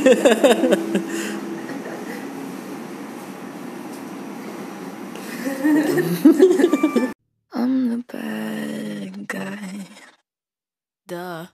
I'm the bad guy. Duh.